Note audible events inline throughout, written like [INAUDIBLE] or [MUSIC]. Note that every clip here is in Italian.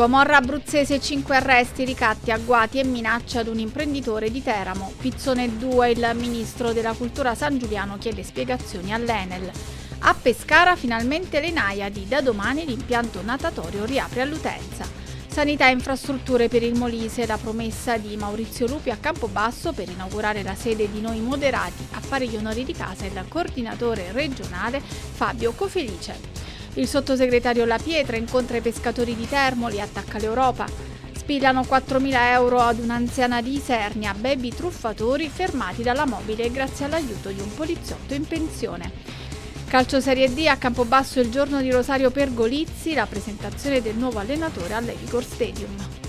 Gomorra abruzzese 5 arresti, ricatti, agguati e minaccia ad un imprenditore di Teramo. Pizzone 2, il ministro della cultura San Giuliano chiede spiegazioni all'Enel. A Pescara finalmente le Naiadi, da domani l'impianto natatorio riapre all'utenza. Sanità e infrastrutture per il Molise, la promessa di Maurizio Lupi a Campobasso per inaugurare la sede di Noi Moderati, a fare gli onori di casa il coordinatore regionale Fabio Cofelice. Il sottosegretario La Pietra incontra i pescatori di Termoli, attacca l'Europa. Spillano 4.000 euro ad un'anziana di Isernia, baby truffatori fermati dalla mobile grazie all'aiuto di un poliziotto in pensione. Calcio Serie D a Campobasso il giorno di Rosario Pergolizzi, la presentazione del nuovo allenatore all'Evicor Stadium.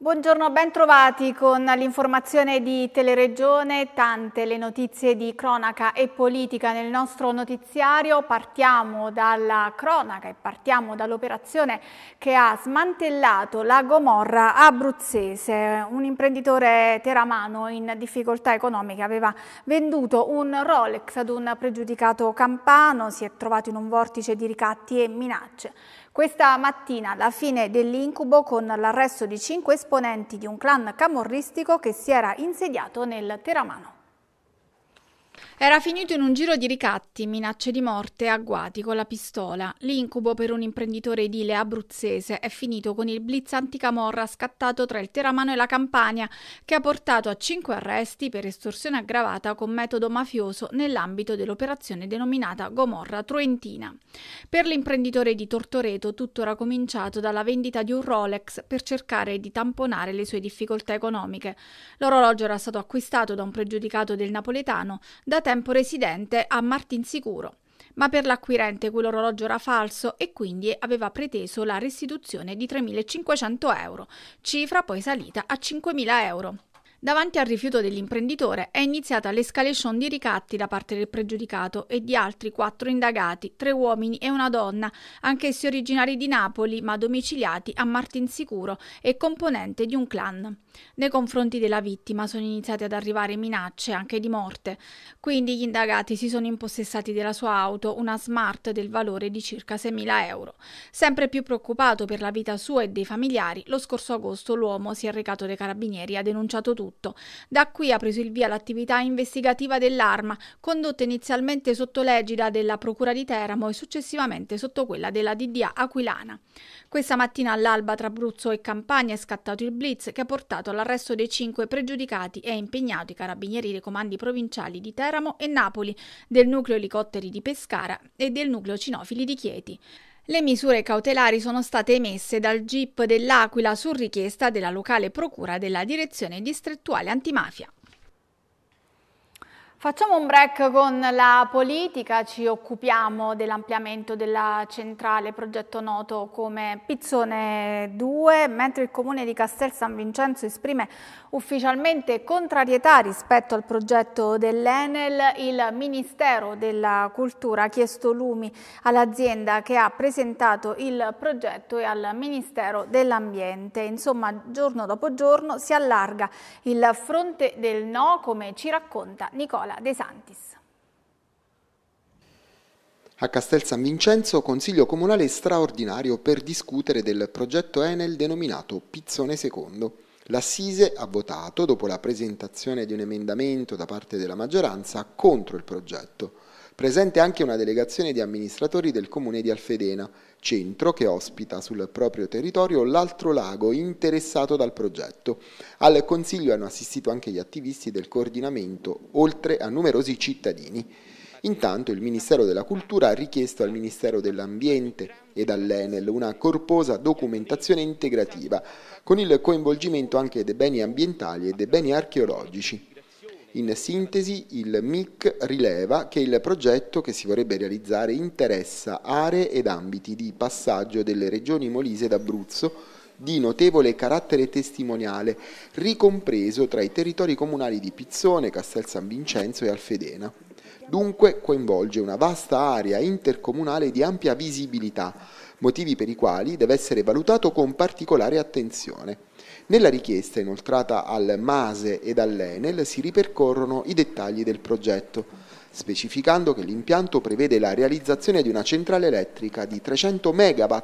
Buongiorno, ben trovati con l'informazione di Teleregione, tante le notizie di cronaca e politica nel nostro notiziario. Partiamo dalla cronaca e partiamo dall'operazione che ha smantellato la Gomorra abruzzese. Un imprenditore teramano in difficoltà economiche aveva venduto un Rolex ad un pregiudicato campano, si è trovato in un vortice di ricatti e minacce. Questa mattina la fine dell'incubo con l'arresto di cinque esponenti di un clan camorristico che si era insediato nel Teramano. Era finito in un giro di ricatti, minacce di morte agguati con la pistola. L'incubo per un imprenditore edile abruzzese è finito con il blitz anticamorra scattato tra il Teramano e la Campania, che ha portato a cinque arresti per estorsione aggravata con metodo mafioso nell'ambito dell'operazione denominata Gomorra Troentina. Per l'imprenditore di Tortoreto tutto era cominciato dalla vendita di un Rolex per cercare di tamponare le sue difficoltà economiche. L'orologio era stato acquistato da un pregiudicato del napoletano da tempo residente a Martinsicuro ma per l'acquirente quell'orologio era falso e quindi aveva preteso la restituzione di 3.500 euro, cifra poi salita a 5.000 euro. Davanti al rifiuto dell'imprenditore è iniziata l'escalation di ricatti da parte del pregiudicato e di altri quattro indagati, tre uomini e una donna, anch'essi originari di Napoli ma domiciliati a Martinsicuro e componente di un clan. Nei confronti della vittima sono iniziate ad arrivare minacce anche di morte, quindi gli indagati si sono impossessati della sua auto, una smart del valore di circa 6.000 euro. Sempre più preoccupato per la vita sua e dei familiari, lo scorso agosto l'uomo si è recato dai carabinieri e ha denunciato tutto tutto. Da qui ha preso il via l'attività investigativa dell'arma, condotta inizialmente sotto l'egida della Procura di Teramo e successivamente sotto quella della DDA Aquilana. Questa mattina all'alba tra Abruzzo e Campania è scattato il blitz che ha portato all'arresto dei cinque pregiudicati e ha impegnato i carabinieri dei comandi provinciali di Teramo e Napoli, del nucleo elicotteri di Pescara e del nucleo cinofili di Chieti. Le misure cautelari sono state emesse dal GIP dell'Aquila su richiesta della locale procura della Direzione distrettuale antimafia. Facciamo un break con la politica, ci occupiamo dell'ampliamento della centrale, progetto noto come Pizzone 2, mentre il comune di Castel San Vincenzo esprime ufficialmente contrarietà rispetto al progetto dell'Enel, il Ministero della Cultura ha chiesto lumi all'azienda che ha presentato il progetto e al Ministero dell'Ambiente. Insomma, giorno dopo giorno si allarga il fronte del no, come ci racconta Nicola Nicola De Santis. A Castel San Vincenzo Consiglio Comunale straordinario per discutere del progetto Enel denominato Pizzone Secondo. L'Assise ha votato, dopo la presentazione di un emendamento da parte della maggioranza, contro il progetto. Presente anche una delegazione di amministratori del comune di Alfedena, centro che ospita sul proprio territorio l'altro lago interessato dal progetto. Al consiglio hanno assistito anche gli attivisti del coordinamento, oltre a numerosi cittadini. Intanto il Ministero della Cultura ha richiesto al Ministero dell'Ambiente ed all'Enel una corposa documentazione integrativa, con il coinvolgimento anche dei beni ambientali e dei beni archeologici. In sintesi, il MIC rileva che il progetto che si vorrebbe realizzare interessa aree ed ambiti di passaggio delle regioni Molise ed Abruzzo di notevole carattere testimoniale, ricompreso tra i territori comunali di Pizzone, Castel San Vincenzo e Alfedena. Dunque coinvolge una vasta area intercomunale di ampia visibilità, motivi per i quali deve essere valutato con particolare attenzione. Nella richiesta inoltrata al MASE ed all'Enel si ripercorrono i dettagli del progetto. specificando che l'impianto prevede la realizzazione di una centrale elettrica di 300 MW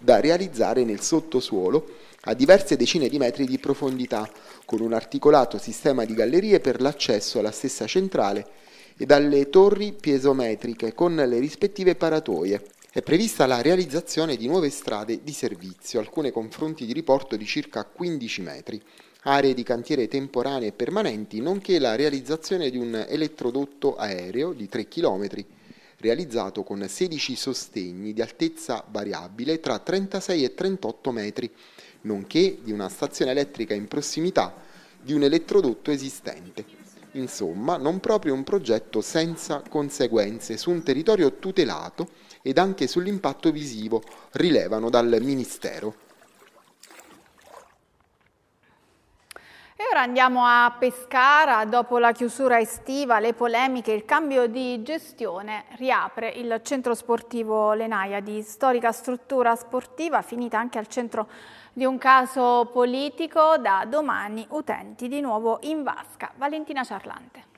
da realizzare nel sottosuolo a diverse decine di metri di profondità, con un articolato sistema di gallerie per l'accesso alla stessa centrale e dalle torri piezometriche con le rispettive paratoie. È prevista la realizzazione di nuove strade di servizio, alcune con fronti di riporto di circa 15 metri, aree di cantiere temporanee e permanenti, nonché la realizzazione di un elettrodotto aereo di 3 km, realizzato con 16 sostegni di altezza variabile tra 36 e 38 metri, nonché di una stazione elettrica in prossimità di un elettrodotto esistente. Insomma, non proprio un progetto senza conseguenze su un territorio tutelato ed anche sull'impatto visivo, rilevano dal Ministero. E ora andiamo a Pescara, dopo la chiusura estiva, le polemiche, il cambio di gestione, riapre il centro sportivo Lenaia di storica struttura sportiva, finita anche al centro di un caso politico, da domani utenti di nuovo in vasca. Valentina Ciarlante.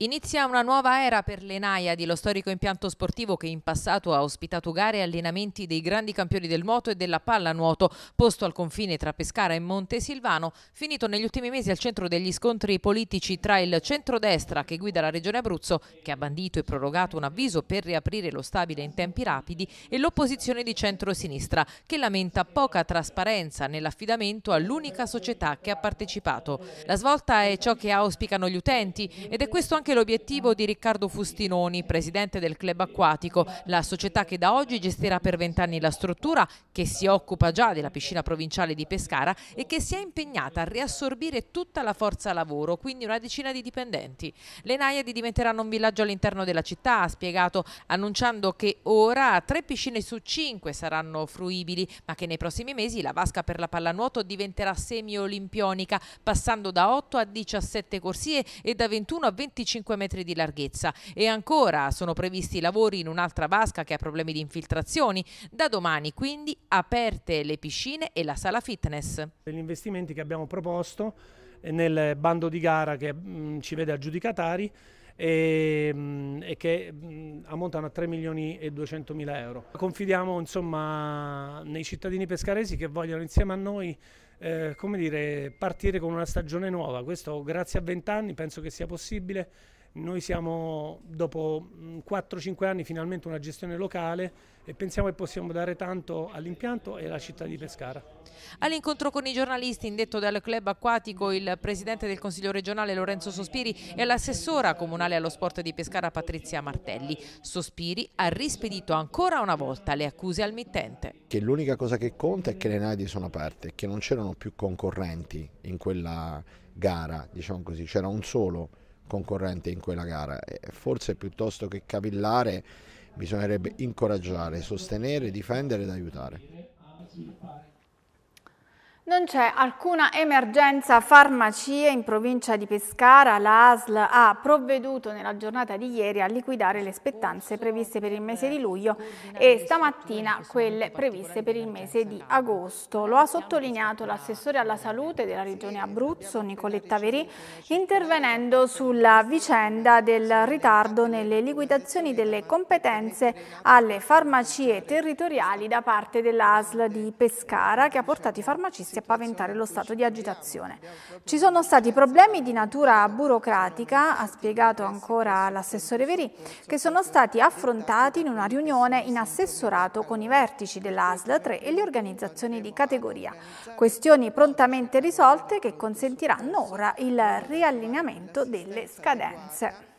Inizia una nuova era per l'Enaia, lo storico impianto sportivo che in passato ha ospitato gare e allenamenti dei grandi campioni del nuoto e della pallanuoto, posto al confine tra Pescara e Montesilvano, finito negli ultimi mesi al centro degli scontri politici tra il centrodestra che guida la regione Abruzzo, che ha bandito e prorogato un avviso per riaprire lo stabile in tempi rapidi, e l'opposizione di centro-sinistra, che lamenta poca trasparenza nell'affidamento all'unica società che ha partecipato. La svolta è ciò che auspicano gli utenti ed è questo anche anche l'obiettivo di Riccardo Fustinoni, presidente del club acquatico, la società che da oggi gestirà per vent'anni la struttura, che si occupa già della piscina provinciale di Pescara e che si è impegnata a riassorbire tutta la forza lavoro, quindi una decina di dipendenti. Le Naiadi diventeranno un villaggio all'interno della città, ha spiegato, annunciando che ora tre piscine su cinque saranno fruibili, ma che nei prossimi mesi la vasca per la pallanuoto diventerà semi-olimpionica, passando da 8 a 17 corsie e da 21 a 25 5 metri di larghezza e ancora sono previsti lavori in un'altra vasca che ha problemi di infiltrazioni. Da domani quindi aperte le piscine e la sala fitness. Gli investimenti che abbiamo proposto nel bando di gara che mm, ci vede aggiudicatari e, mm, e che mm, ammontano a 3 milioni e 200 mila euro. Confidiamo insomma nei cittadini pescaresi che vogliono insieme a noi eh, come dire, partire con una stagione nuova. Questo grazie a 20 anni penso che sia possibile. Noi siamo dopo 4-5 mm, anni finalmente una gestione locale e pensiamo che possiamo dare tanto all'impianto e alla città di Pescara. All'incontro con i giornalisti indetto dal club acquatico il presidente del Consiglio regionale Lorenzo Sospiri e l'assessora comunale allo sport di Pescara Patrizia Martelli. Sospiri ha rispedito ancora una volta le accuse al mittente. Che l'unica cosa che conta è che le nadi sono aperte, che non c'erano più concorrenti in quella gara, diciamo così, c'era un solo concorrente in quella gara forse piuttosto che capillare bisognerebbe incoraggiare, sostenere, difendere ed aiutare. Non c'è alcuna emergenza farmacie in provincia di Pescara. La ASL ha provveduto nella giornata di ieri a liquidare le spettanze previste per il mese di luglio e stamattina quelle previste per il mese di agosto. Lo ha sottolineato l'assessore alla salute della regione Abruzzo, Nicoletta Verì, intervenendo sulla vicenda del ritardo nelle liquidazioni delle competenze alle farmacie territoriali da parte dell'ASL di Pescara che ha portato i farmacisti a paventare lo stato di agitazione. Ci sono stati problemi di natura burocratica, ha spiegato ancora l'assessore Verì, che sono stati affrontati in una riunione in assessorato con i vertici dell'ASL 3 e le organizzazioni di categoria. Questioni prontamente risolte che consentiranno ora il riallineamento delle scadenze.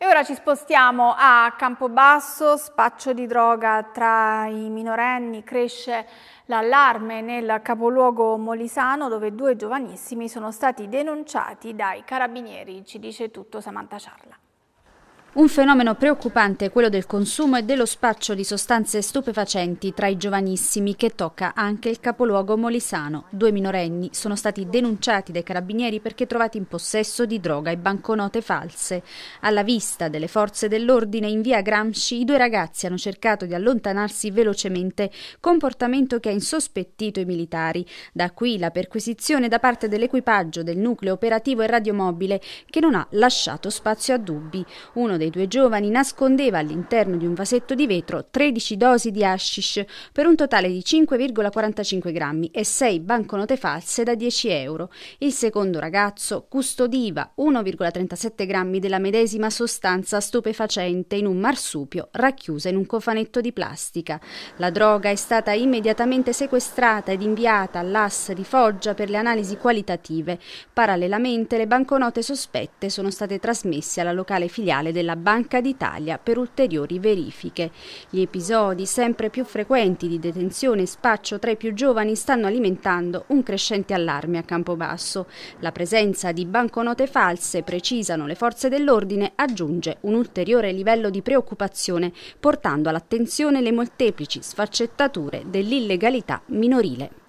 E ora ci spostiamo a Campobasso, spaccio di droga tra i minorenni, cresce l'allarme nel capoluogo molisano dove due giovanissimi sono stati denunciati dai carabinieri. Ci dice tutto Samantha Ciarla. Un fenomeno preoccupante è quello del consumo e dello spaccio di sostanze stupefacenti tra i giovanissimi che tocca anche il capoluogo molisano. Due minorenni sono stati denunciati dai carabinieri perché trovati in possesso di droga e banconote false. Alla vista delle forze dell'ordine in via Gramsci, i due ragazzi hanno cercato di allontanarsi velocemente, comportamento che ha insospettito i militari. Da qui la perquisizione da parte dell'equipaggio del nucleo operativo e radiomobile che non ha lasciato spazio a dubbi. Uno dei dei due giovani nascondeva all'interno di un vasetto di vetro 13 dosi di hashish per un totale di 5,45 grammi e 6 banconote false da 10 euro. Il secondo ragazzo custodiva 1,37 grammi della medesima sostanza stupefacente in un marsupio racchiusa in un cofanetto di plastica. La droga è stata immediatamente sequestrata ed inviata all'AS di Foggia per le analisi qualitative. Parallelamente le banconote sospette sono state trasmesse alla locale filiale della Banca d'Italia per ulteriori verifiche. Gli episodi sempre più frequenti di detenzione e spaccio tra i più giovani stanno alimentando un crescente allarme a Campobasso. La presenza di banconote false, precisano le forze dell'ordine, aggiunge un ulteriore livello di preoccupazione, portando all'attenzione le molteplici sfaccettature dell'illegalità minorile.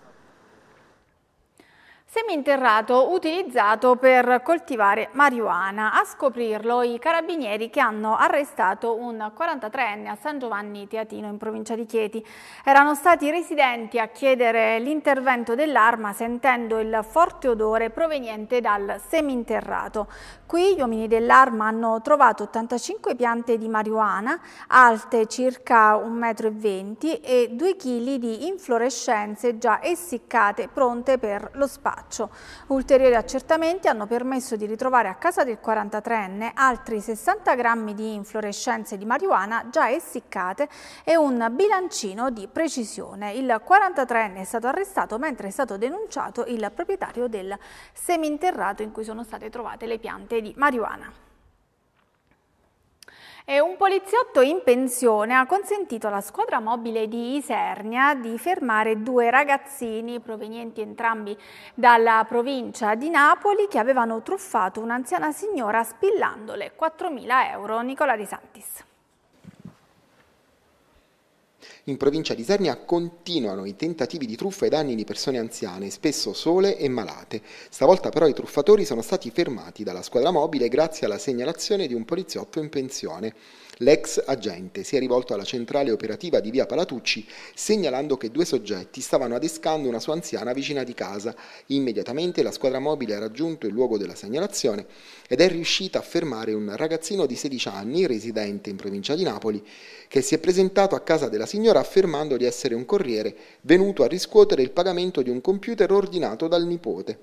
Seminterrato utilizzato per coltivare marijuana. A scoprirlo i carabinieri che hanno arrestato un 43enne a San Giovanni Teatino in provincia di Chieti. Erano stati residenti a chiedere l'intervento dell'arma sentendo il forte odore proveniente dal seminterrato. Qui gli uomini dell'arma hanno trovato 85 piante di marijuana alte circa 1,20 m e 2 kg di inflorescenze già essiccate pronte per lo spazio spaccio. Ulteriori accertamenti hanno permesso di ritrovare a casa del 43enne altri 60 grammi di inflorescenze di marijuana già essiccate e un bilancino di precisione. Il 43enne è stato arrestato mentre è stato denunciato il proprietario del seminterrato in cui sono state trovate le piante di marijuana. E un poliziotto in pensione ha consentito alla squadra mobile di Isernia di fermare due ragazzini provenienti entrambi dalla provincia di Napoli che avevano truffato un'anziana signora spillandole 4.000 euro. Nicola Di Santis. In provincia di Isernia continuano i tentativi di truffa ai danni di persone anziane, spesso sole e malate. Stavolta però i truffatori sono stati fermati dalla squadra mobile grazie alla segnalazione di un poliziotto in pensione. L'ex agente si è rivolto alla centrale operativa di via Palatucci segnalando che due soggetti stavano adescando una sua anziana vicina di casa. Immediatamente la squadra mobile ha raggiunto il luogo della segnalazione ed è riuscita a fermare un ragazzino di 16 anni, residente in provincia di Napoli, che si è presentato a casa della signora affermando di essere un corriere venuto a riscuotere il pagamento di un computer ordinato dal nipote.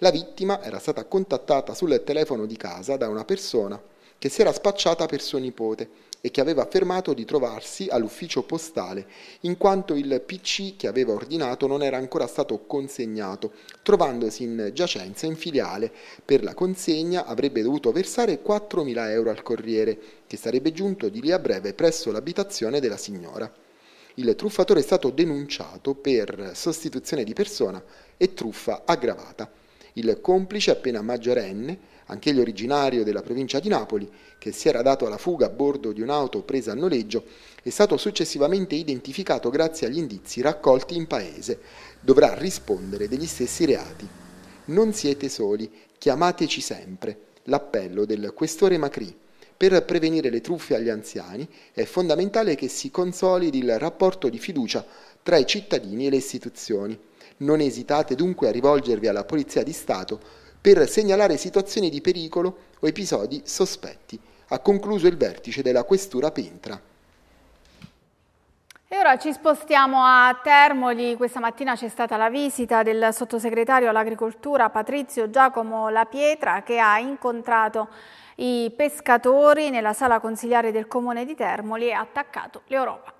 La vittima era stata contattata sul telefono di casa da una persona che si era spacciata per suo nipote e che aveva affermato di trovarsi all'ufficio postale, in quanto il PC che aveva ordinato non era ancora stato consegnato, trovandosi in giacenza in filiale. Per la consegna avrebbe dovuto versare 4.000 euro al corriere, che sarebbe giunto di lì a breve presso l'abitazione della signora. Il truffatore è stato denunciato per sostituzione di persona e truffa aggravata. Il complice, appena maggiorenne, anch'egli originario della provincia di Napoli, che si era dato alla fuga a bordo di un'auto presa a noleggio, è stato successivamente identificato grazie agli indizi raccolti in paese. Dovrà rispondere degli stessi reati. Non siete soli, chiamateci sempre. L'appello del questore Macri. Per prevenire le truffe agli anziani è fondamentale che si consolidi il rapporto di fiducia tra i cittadini e le istituzioni. Non esitate dunque a rivolgervi alla Polizia di Stato per segnalare situazioni di pericolo o episodi sospetti. Ha concluso il vertice della Questura Pentra. E ora ci spostiamo a Termoli. Questa mattina c'è stata la visita del sottosegretario all'agricoltura Patrizio Giacomo La Pietra che ha incontrato i pescatori nella sala consigliare del comune di Termoli e ha attaccato l'Europa.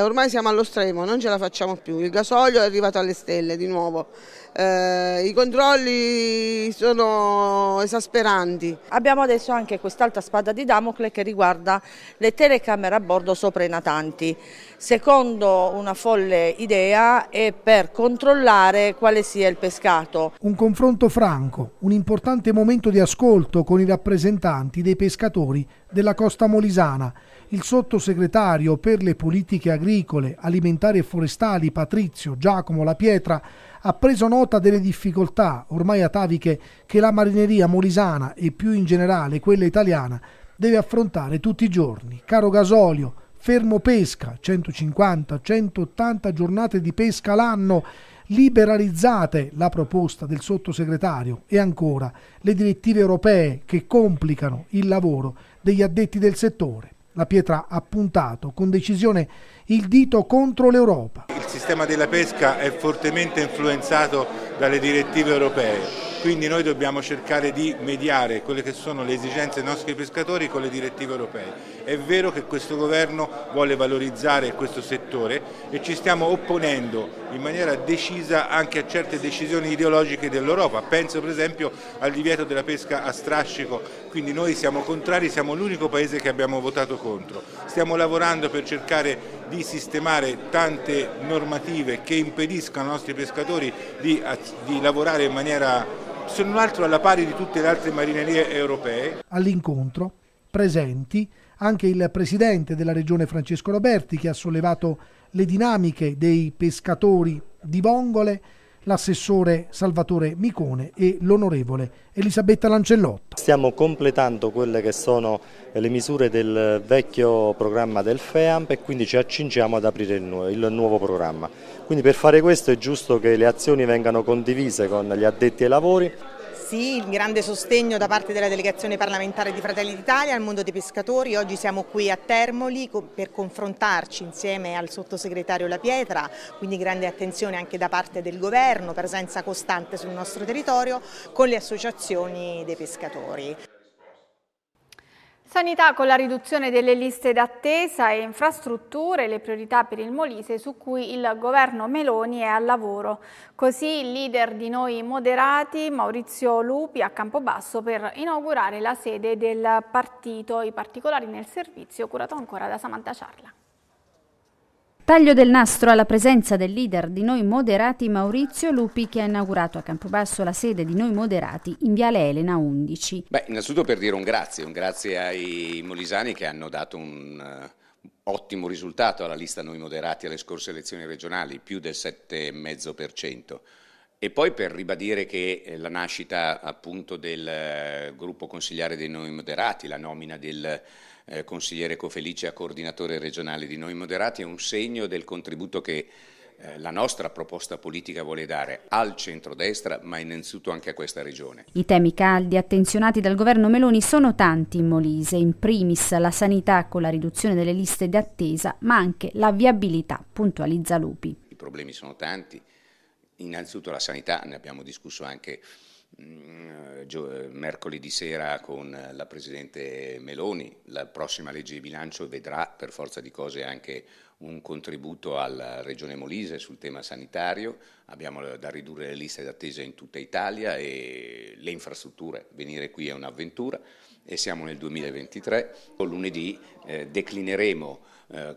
Ormai siamo allo stremo, non ce la facciamo più, il gasolio è arrivato alle stelle di nuovo, eh, i controlli sono esasperanti. Abbiamo adesso anche quest'altra spada di Damocle che riguarda le telecamere a bordo sopra i natanti. Secondo una folle idea è per controllare quale sia il pescato. Un confronto franco, un importante momento di ascolto con i rappresentanti dei pescatori della costa molisana il sottosegretario per le politiche agricole, alimentari e forestali Patrizio Giacomo La Pietra ha preso nota delle difficoltà ormai ataviche che la marineria molisana e più in generale quella italiana deve affrontare tutti i giorni. Caro gasolio, fermo pesca, 150-180 giornate di pesca l'anno, liberalizzate la proposta del sottosegretario e ancora le direttive europee che complicano il lavoro degli addetti del settore. La Pietra ha puntato con decisione il dito contro l'Europa. Il sistema della pesca è fortemente influenzato dalle direttive europee quindi noi dobbiamo cercare di mediare quelle che sono le esigenze dei nostri pescatori con le direttive europee. È vero che questo governo vuole valorizzare questo settore e ci stiamo opponendo in maniera decisa anche a certe decisioni ideologiche dell'Europa. Penso per esempio al divieto della pesca a strascico, quindi noi siamo contrari, siamo l'unico paese che abbiamo votato contro. Stiamo lavorando per cercare di sistemare tante normative che impediscono ai nostri pescatori di, di lavorare in maniera se non altro alla pari di tutte le altre marinerie europee. All'incontro presenti anche il presidente della regione Francesco Roberti che ha sollevato le dinamiche dei pescatori di vongole, l'assessore Salvatore Micone e l'onorevole Elisabetta Lancellotto. Stiamo completando quelle che sono le misure del vecchio programma del FEAMP e quindi ci accingiamo ad aprire il nuovo, il nuovo programma. Quindi per fare questo è giusto che le azioni vengano condivise con gli addetti ai lavori sì, il grande sostegno da parte della delegazione parlamentare di Fratelli d'Italia al mondo dei pescatori. Oggi siamo qui a Termoli per confrontarci insieme al sottosegretario La Pietra, quindi grande attenzione anche da parte del governo, presenza costante sul nostro territorio, con le associazioni dei pescatori. Sanità con la riduzione delle liste d'attesa e infrastrutture, le priorità per il Molise su cui il governo Meloni è al lavoro. Così il leader di Noi Moderati, Maurizio Lupi, a Campobasso per inaugurare la sede del partito, i particolari nel servizio curato ancora da Samantha Ciarla. Taglio del nastro alla presenza del leader di Noi Moderati Maurizio Lupi che ha inaugurato a Campobasso la sede di Noi Moderati in Viale Elena 11. Beh, innanzitutto per dire un grazie, un grazie ai molisani che hanno dato un uh, ottimo risultato alla lista Noi Moderati alle scorse elezioni regionali, più del 7,5%. E poi per ribadire che eh, la nascita appunto del uh, gruppo consigliare dei Noi Moderati, la nomina del eh, consigliere Cofelice a coordinatore regionale di Noi Moderati, è un segno del contributo che eh, la nostra proposta politica vuole dare al centrodestra, ma innanzitutto anche a questa regione. I temi caldi attenzionati dal governo Meloni sono tanti in Molise, in primis la sanità con la riduzione delle liste di attesa, ma anche la viabilità, puntualizza Lupi. I problemi sono tanti, innanzitutto la sanità, ne abbiamo discusso anche mercoledì sera con la Presidente Meloni, la prossima legge di bilancio vedrà per forza di cose anche un contributo alla Regione Molise sul tema sanitario, abbiamo da ridurre le liste d'attesa in tutta Italia e le infrastrutture, venire qui è un'avventura. E siamo nel 2023, lunedì eh, declineremo eh,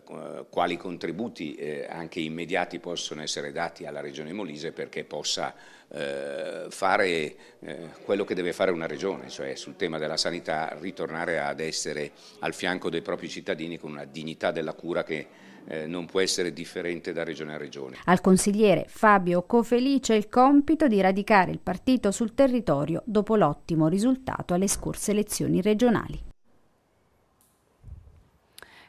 quali contributi eh, anche immediati possono essere dati alla Regione Molise perché possa eh, fare eh, quello che deve fare una regione, cioè sul tema della sanità ritornare ad essere al fianco dei propri cittadini con una dignità della cura che eh, non può essere differente da regione a regione. Al consigliere Fabio Cofelice il compito di radicare il partito sul territorio dopo l'ottimo risultato alle scorse elezioni regionali.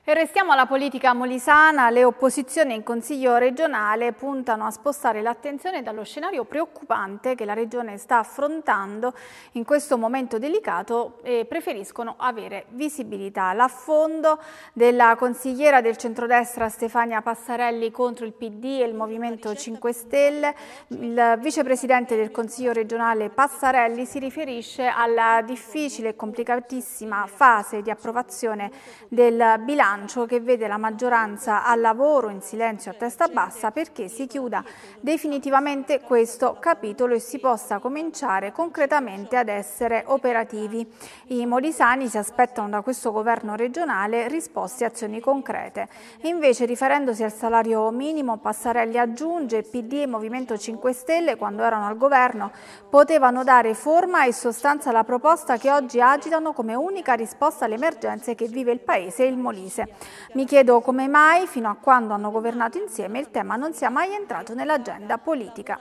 E restiamo alla politica molisana, le opposizioni in Consiglio regionale puntano a spostare l'attenzione dallo scenario preoccupante che la Regione sta affrontando in questo momento delicato e preferiscono avere visibilità. L'affondo della consigliera del centrodestra Stefania Passarelli contro il PD e il Movimento 5 Stelle, il vicepresidente del Consiglio regionale Passarelli si riferisce alla difficile e complicatissima fase di approvazione del bilancio bilancio che vede la maggioranza al lavoro in silenzio a testa bassa perché si chiuda definitivamente questo capitolo e si possa cominciare concretamente ad essere operativi. I molisani si aspettano da questo governo regionale risposte e azioni concrete. Invece, riferendosi al salario minimo, Passarelli aggiunge PD e Movimento 5 Stelle, quando erano al governo, potevano dare forma e sostanza alla proposta che oggi agitano come unica risposta alle emergenze che vive il Paese e il Molise. Mi chiedo come mai, fino a quando hanno governato insieme, il tema non sia mai entrato nell'agenda politica.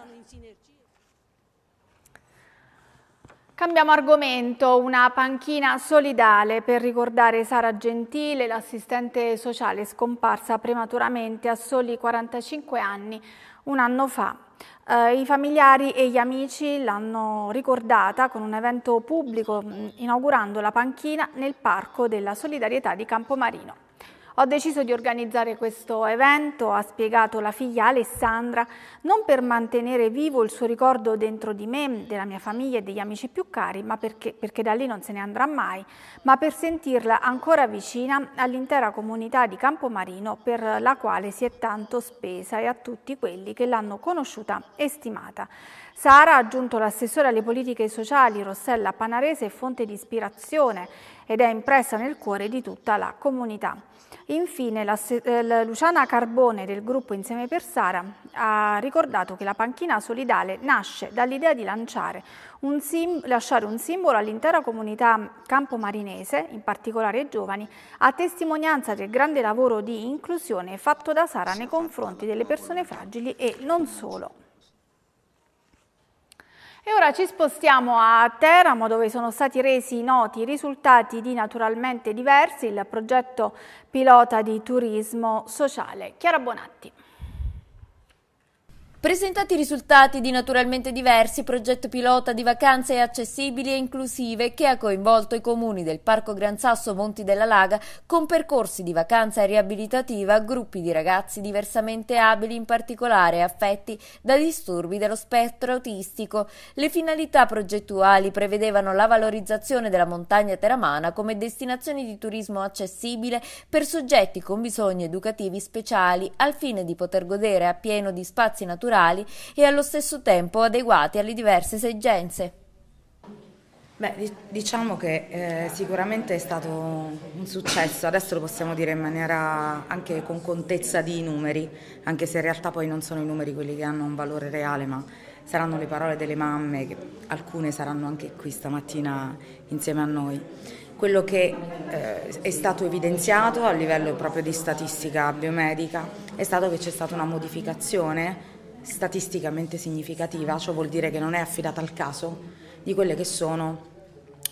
Cambiamo argomento, una panchina solidale per ricordare Sara Gentile, l'assistente sociale scomparsa prematuramente a soli 45 anni un anno fa. Eh, I familiari e gli amici l'hanno ricordata con un evento pubblico inaugurando la panchina nel Parco della Solidarietà di Campomarino. Ho deciso di organizzare questo evento, ha spiegato la figlia Alessandra, non per mantenere vivo il suo ricordo dentro di me, della mia famiglia e degli amici più cari, ma perché, perché da lì non se ne andrà mai, ma per sentirla ancora vicina all'intera comunità di Campomarino per la quale si è tanto spesa e a tutti quelli che l'hanno conosciuta e stimata. Sara ha aggiunto l'assessore alle politiche sociali Rossella Panarese fonte di ispirazione ed è impressa nel cuore di tutta la comunità. Infine, la, eh, Luciana Carbone del gruppo Insieme per Sara ha ricordato che la panchina solidale nasce dall'idea di lanciare un lasciare un simbolo all'intera comunità campomarinese, in particolare ai giovani, a testimonianza del grande lavoro di inclusione fatto da Sara nei confronti delle persone fragili e non solo. E ora ci spostiamo a Teramo dove sono stati resi noti i risultati di Naturalmente Diversi, il progetto pilota di turismo sociale. Chiara Bonatti. Presentati i risultati di naturalmente diversi progetto pilota di vacanze accessibili e inclusive che ha coinvolto i comuni del Parco Gran Sasso Monti della Laga con percorsi di vacanza riabilitativa a gruppi di ragazzi diversamente abili, in particolare affetti da disturbi dello spettro autistico. Le finalità progettuali prevedevano la valorizzazione della montagna teramana come destinazione di turismo accessibile per soggetti con bisogni educativi speciali al fine di poter godere appieno di spazi naturali culturali e allo stesso tempo adeguati alle diverse esigenze. Beh, diciamo che eh, sicuramente è stato un successo, adesso lo possiamo dire in maniera anche con contezza di numeri, anche se in realtà poi non sono i numeri quelli che hanno un valore reale, ma saranno le parole delle mamme, che alcune saranno anche qui stamattina insieme a noi. Quello che eh, è stato evidenziato a livello proprio di statistica biomedica è stato che c'è stata una modificazione statisticamente significativa, ciò vuol dire che non è affidata al caso di quelle che sono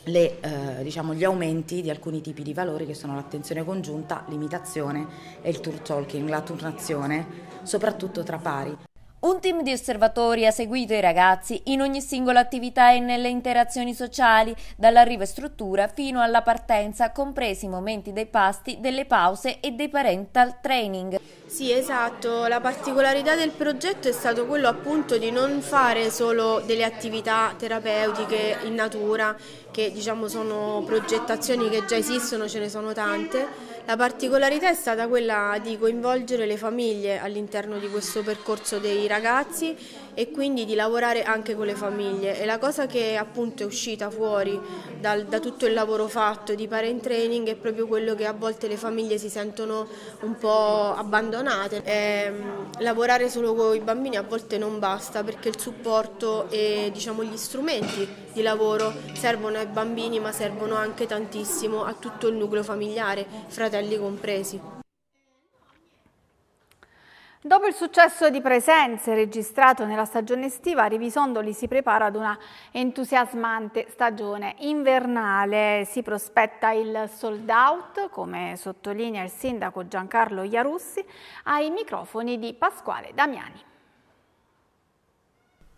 le, eh, diciamo, gli aumenti di alcuni tipi di valori che sono l'attenzione congiunta, l'imitazione e il tour talking, la turnazione, soprattutto tra pari. Un team di osservatori ha seguito i ragazzi in ogni singola attività e nelle interazioni sociali, dall'arrivo in struttura fino alla partenza, compresi i momenti dei pasti, delle pause e dei parental training. Sì, esatto. La particolarità del progetto è stato quello appunto di non fare solo delle attività terapeutiche in natura, che diciamo sono progettazioni che già esistono, ce ne sono tante la particolarità è stata quella di coinvolgere le famiglie all'interno di questo percorso dei ragazzi e quindi di lavorare anche con le famiglie e la cosa che appunto è uscita fuori dal, da tutto il lavoro fatto di parent training è proprio quello che a volte le famiglie si sentono un po' abbandonate. E, ehm, lavorare solo con i bambini a volte non basta perché il supporto e diciamo, gli strumenti di lavoro servono ai bambini ma servono anche tantissimo a tutto il nucleo familiare, fratelli compresi. Dopo il successo di presenze registrato nella stagione estiva, Rivisondoli si prepara ad una entusiasmante stagione invernale. Si prospetta il sold out, come sottolinea il sindaco Giancarlo Iarussi, ai microfoni di Pasquale Damiani.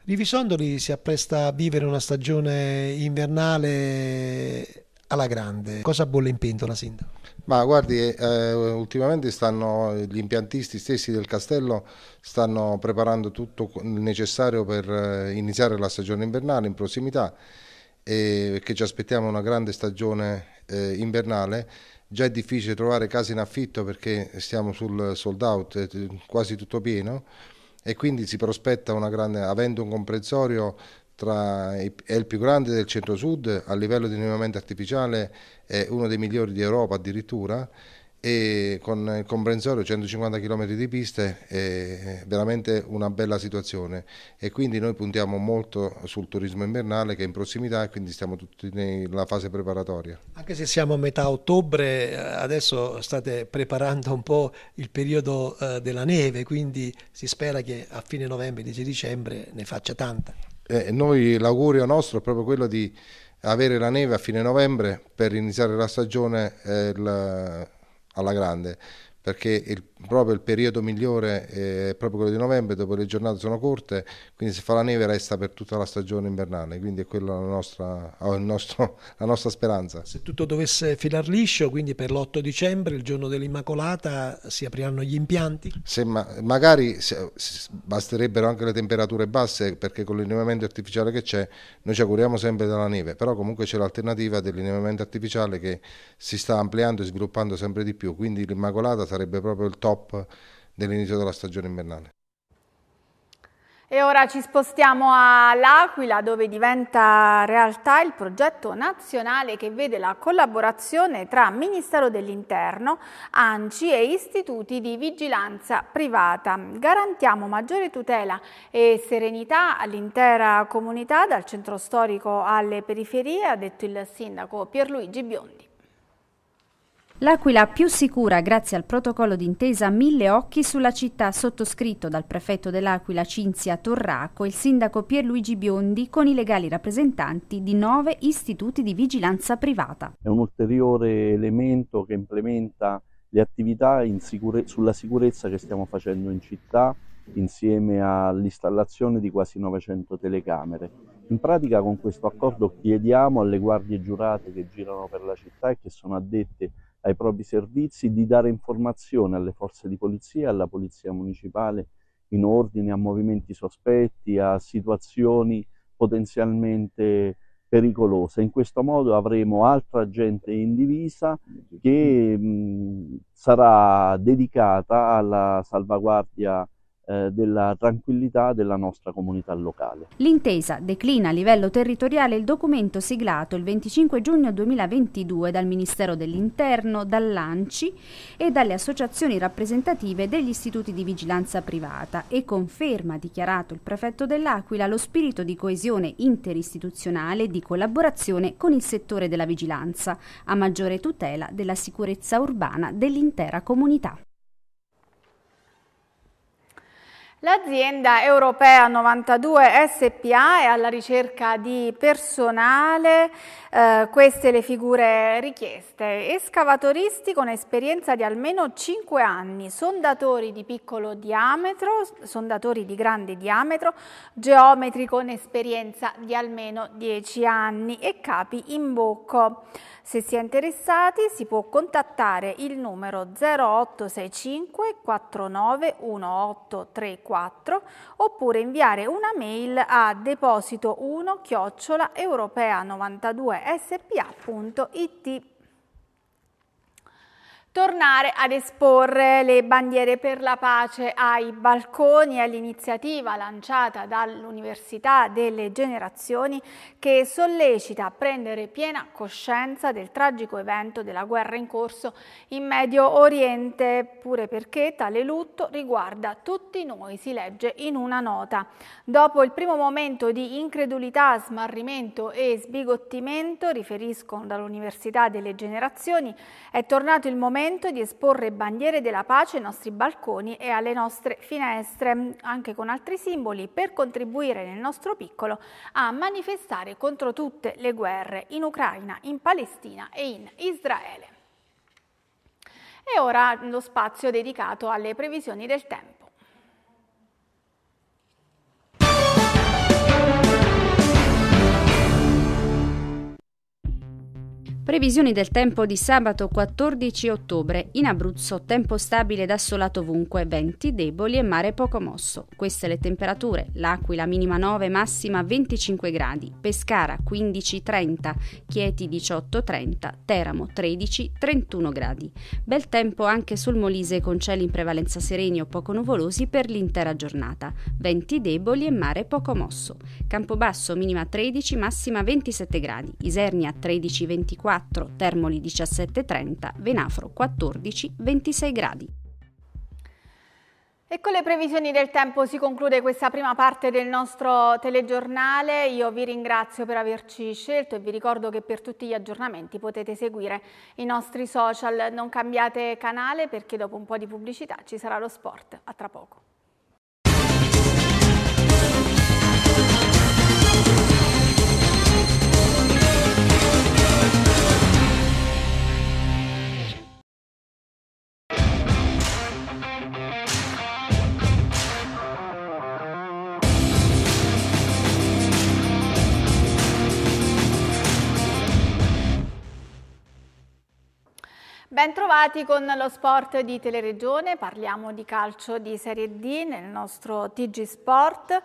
Rivisondoli si appresta a vivere una stagione invernale alla grande. Cosa bolle in pentola, sindaco? Ma guardi, eh, ultimamente stanno, gli impiantisti stessi del castello stanno preparando tutto il necessario per eh, iniziare la stagione invernale in prossimità e che ci aspettiamo una grande stagione eh, invernale già è difficile trovare case in affitto perché stiamo sul sold out, quasi tutto pieno e quindi si prospetta una grande, avendo un comprensorio tra, è il più grande del centro-sud a livello di innevamento artificiale, è uno dei migliori di Europa addirittura e con il comprensorio 150 km di piste è veramente una bella situazione e quindi noi puntiamo molto sul turismo invernale che è in prossimità e quindi stiamo tutti nella fase preparatoria. Anche se siamo a metà ottobre, eh, adesso state preparando un po' il periodo eh, della neve, quindi si spera che a fine novembre, 10 dicembre ne faccia tanta. Eh, noi l'augurio nostro è proprio quello di avere la neve a fine novembre per iniziare la stagione eh, il, alla grande perché il, proprio il periodo migliore è proprio quello di novembre, dopo le giornate sono corte, quindi se fa la neve resta per tutta la stagione invernale, quindi è quella la nostra, [LAUGHS] nostro, la nostra speranza. Se tutto dovesse filar liscio, quindi per l'8 dicembre, il giorno dell'Immacolata, si apriranno gli impianti? Se ma, magari se, basterebbero anche le temperature basse, perché con l'innevamento artificiale che c'è, noi ci auguriamo sempre della neve, però comunque c'è l'alternativa dell'innevamento artificiale che si sta ampliando e sviluppando sempre di più, quindi l'Immacolata sarebbe proprio il top dell'inizio della stagione invernale. E ora ci spostiamo all'Aquila dove diventa realtà il progetto nazionale che vede la collaborazione tra Ministero dell'Interno, ANCI e istituti di vigilanza privata. Garantiamo maggiore tutela e serenità all'intera comunità dal centro storico alle periferie, ha detto il sindaco Pierluigi Biondi. L'Aquila più sicura grazie al protocollo d'intesa Mille Occhi sulla città sottoscritto dal prefetto dell'Aquila Cinzia Torraco e il sindaco Pierluigi Biondi con i legali rappresentanti di nove istituti di vigilanza privata. È un ulteriore elemento che implementa le attività sicure sulla sicurezza che stiamo facendo in città insieme all'installazione di quasi 900 telecamere. In pratica con questo accordo chiediamo alle guardie giurate che girano per la città e che sono addette ai propri servizi di dare informazione alle forze di polizia alla polizia municipale in ordine a movimenti sospetti, a situazioni potenzialmente pericolose. In questo modo avremo altra gente in divisa che mh, sarà dedicata alla salvaguardia della tranquillità della nostra comunità locale. L'intesa declina a livello territoriale il documento siglato il 25 giugno 2022 dal Ministero dell'Interno, dall'ANCI e dalle associazioni rappresentative degli istituti di vigilanza privata e conferma, dichiarato il prefetto dell'Aquila, lo spirito di coesione interistituzionale e di collaborazione con il settore della vigilanza, a maggiore tutela della sicurezza urbana dell'intera comunità. L'azienda Europea 92 SPA è alla ricerca di personale, eh, queste le figure richieste, escavatoristi con esperienza di almeno 5 anni, sondatori di piccolo diametro, sondatori di grande diametro, geometri con esperienza di almeno 10 anni e capi in bocco. Se si è interessati si può contattare il numero 0865 491834 oppure inviare una mail a deposito 1 chiocciola europea 92 spa.it tornare ad esporre le bandiere per la pace ai balconi è l'iniziativa lanciata dall'Università delle Generazioni che sollecita a prendere piena coscienza del tragico evento della guerra in corso in Medio Oriente, pure perché tale lutto riguarda tutti noi, si legge in una nota. Dopo il primo momento di incredulità, smarrimento e sbigottimento, riferiscono dall'Università delle Generazioni, è tornato il momento momento di esporre bandiere della pace ai nostri balconi e alle nostre finestre, anche con altri simboli, per contribuire nel nostro piccolo a manifestare contro tutte le guerre in Ucraina, in Palestina e in Israele. E ora lo spazio dedicato alle previsioni del tempo. Previsioni del tempo di sabato 14 ottobre. In Abruzzo tempo stabile ed assolato ovunque, venti deboli e mare poco mosso. Queste le temperature. L'Aquila minima 9, massima 25 gradi. Pescara 15-30, Chieti 18-30, Teramo 13-31 gradi. Bel tempo anche sul Molise con cieli in prevalenza sereni o poco nuvolosi per l'intera giornata. Venti deboli e mare poco mosso. Campobasso minima 13, massima 27 gradi. Isernia 13-24 4, Termoli 17-30, Venafro 14-26 gradi. E con le previsioni del tempo si conclude questa prima parte del nostro telegiornale. Io vi ringrazio per averci scelto e vi ricordo che per tutti gli aggiornamenti potete seguire i nostri social. Non cambiate canale perché dopo un po' di pubblicità ci sarà lo sport. A tra poco. Bentrovati con lo sport di Teleregione, parliamo di calcio di Serie D nel nostro TG Sport.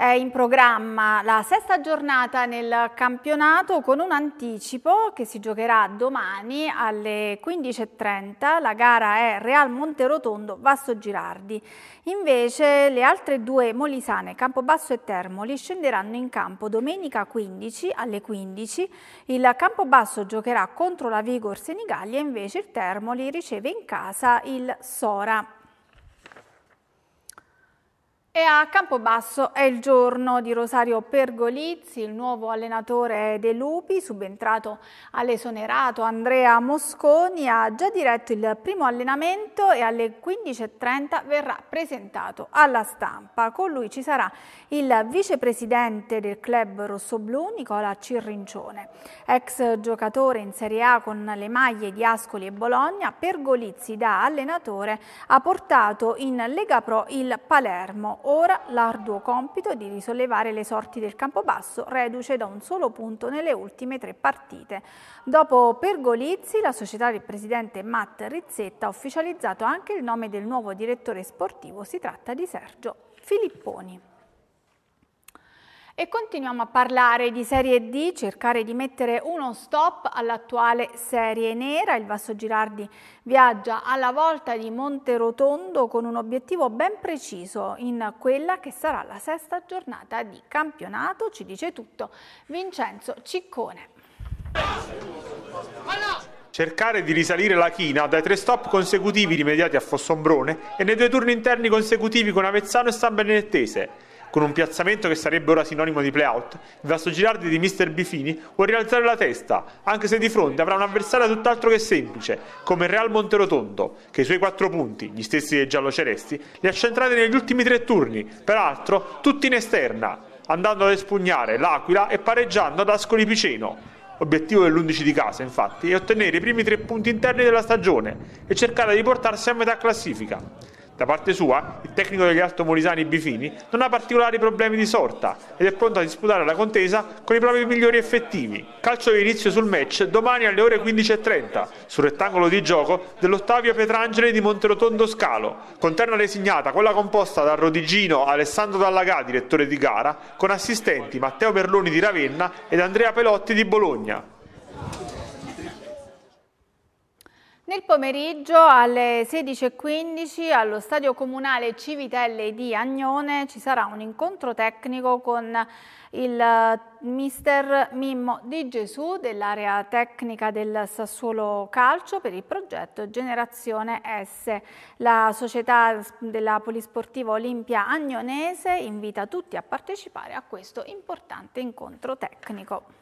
È in programma la sesta giornata nel campionato con un anticipo che si giocherà domani alle 15.30. La gara è Real Monterotondo Vasto Girardi. Invece le altre due molisane, Campobasso e Termoli, scenderanno in campo domenica 15 alle 15. Il Campobasso giocherà contro la Vigor Senigallia, invece il Termoli riceve in casa il Sora. E a Campobasso è il giorno di Rosario Pergolizzi, il nuovo allenatore dei Lupi, subentrato all'esonerato Andrea Mosconi, ha già diretto il primo allenamento e alle 15.30 verrà presentato alla stampa. Con lui ci sarà il vicepresidente del club rossoblù Nicola Cirrincione. Ex giocatore in Serie A con le maglie di Ascoli e Bologna, Pergolizzi da allenatore ha portato in Lega Pro il Palermo ora l'arduo compito di risollevare le sorti del Campobasso, reduce da un solo punto nelle ultime tre partite. Dopo Pergolizzi, la società del presidente Matt Rizzetta ha ufficializzato anche il nome del nuovo direttore sportivo, si tratta di Sergio Filipponi. E continuiamo a parlare di Serie D, cercare di mettere uno stop all'attuale Serie Nera. Il Vasso Girardi viaggia alla volta di Monterotondo con un obiettivo ben preciso in quella che sarà la sesta giornata di campionato. Ci dice tutto Vincenzo Ciccone. Cercare di risalire la china dai tre stop consecutivi rimediati a Fossombrone e nei due turni interni consecutivi con Avezzano e San Benedettese con un piazzamento che sarebbe ora sinonimo di play-out, il Vasto Girardi di Mister Bifini vuole rialzare la testa, anche se di fronte avrà un avversario tutt'altro che semplice, come il Real Monterotondo, che i suoi quattro punti, gli stessi dei giallocelesti, li ha centrati negli ultimi tre turni, peraltro tutti in esterna, andando ad espugnare l'Aquila e pareggiando ad Ascoli Piceno. Obiettivo dell'11 di casa, infatti, è ottenere i primi tre punti interni della stagione e cercare di portarsi a metà classifica. Da parte sua, il tecnico degli altomolisani Bifini non ha particolari problemi di sorta ed è pronto a disputare la contesa con i propri migliori effettivi. Calcio di inizio sul match domani alle ore 15.30 sul rettangolo di gioco dell'Ottavio Petrangeli di Monterotondo Scalo, con terna designata quella composta da Rodigino Alessandro Dallagà, direttore di gara, con assistenti Matteo Berloni di Ravenna ed Andrea Pelotti di Bologna. Nel pomeriggio alle 16.15 allo Stadio Comunale Civitelle di Agnone ci sarà un incontro tecnico con il eh, mister Mimmo Di Gesù dell'area tecnica del Sassuolo Calcio per il progetto Generazione S. La società della Polisportiva Olimpia Agnonese invita tutti a partecipare a questo importante incontro tecnico.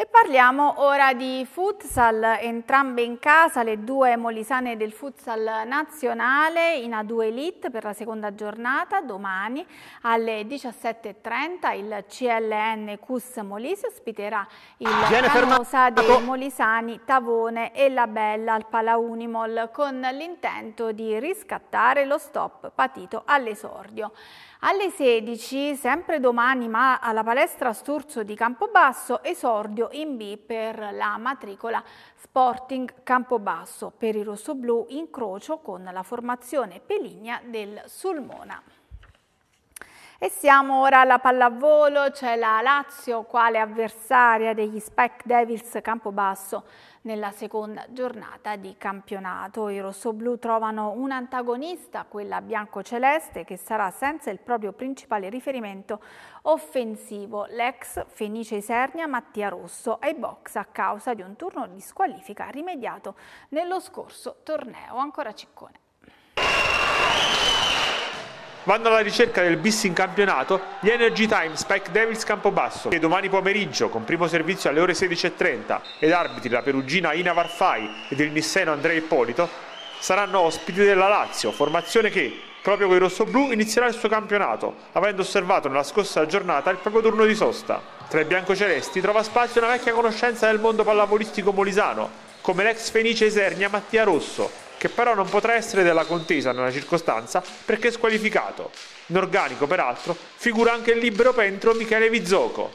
E parliamo ora di futsal, entrambe in casa le due molisane del futsal nazionale in A2 Elite per la seconda giornata. Domani alle 17.30 il CLN CUS Molise ospiterà il Canosa dei Molisani Tavone e la Bella al Palaunimol con l'intento di riscattare lo stop patito all'esordio. Alle 16, sempre domani, ma alla palestra Sturzo di Campobasso, esordio in B per la matricola Sporting Campobasso. Per i rossoblù incrocio con la formazione Peligna del Sulmona. E siamo ora alla pallavolo, c'è la Lazio quale avversaria degli Spec Devils Campobasso nella seconda giornata di campionato. I rossoblù trovano un antagonista, quella bianco-celeste, che sarà senza il proprio principale riferimento offensivo, l'ex Fenice Isernia Mattia Rosso, ai box a causa di un turno di squalifica rimediato nello scorso torneo. Ancora Ciccone. Vanno alla ricerca del bis in campionato gli Energy Time Spike Devils Campobasso che domani pomeriggio con primo servizio alle ore 16.30 ed arbitri la perugina Ina Varfai ed il nisseno Andrea Ippolito saranno ospiti della Lazio, formazione che proprio con i rossoblù inizierà il suo campionato, avendo osservato nella scorsa giornata il proprio turno di sosta. Tra i biancocelesti trova spazio una vecchia conoscenza del mondo pallavolistico molisano, come l'ex Fenice Esernia Mattia Rosso, che però non potrà essere della contesa nella circostanza perché squalificato. In organico, peraltro, figura anche il libero pentro Michele Vizzoco.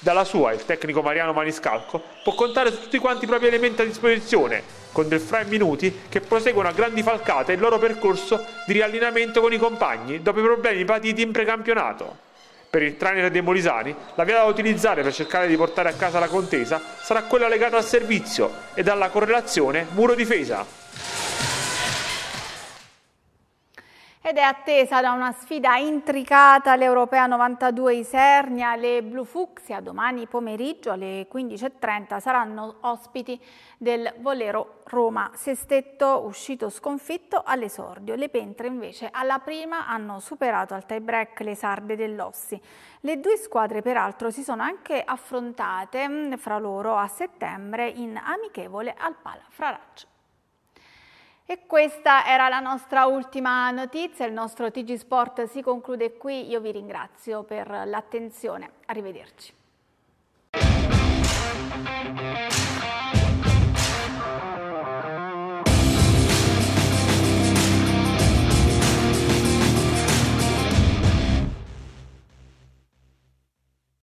Dalla sua, il tecnico Mariano Maniscalco può contare su tutti quanti i propri elementi a disposizione, con Del Fra e Minuti che proseguono a grandi falcate il loro percorso di riallineamento con i compagni dopo i problemi patiti in precampionato. Per il trainer dei Molisani, la via da utilizzare per cercare di portare a casa la contesa sarà quella legata al servizio e alla correlazione muro-difesa. Ed è attesa da una sfida intricata l'Europea 92 Isernia, le Blu Fucsia domani pomeriggio alle 15.30 saranno ospiti del Volero Roma. Sestetto uscito sconfitto all'esordio, le Pentre invece alla prima hanno superato al tie break le sarde dell'Ossi. Le due squadre peraltro si sono anche affrontate mm, fra loro a settembre in amichevole al Pala Fraraccio. E questa era la nostra ultima notizia, il nostro TG Sport si conclude qui, io vi ringrazio per l'attenzione, arrivederci.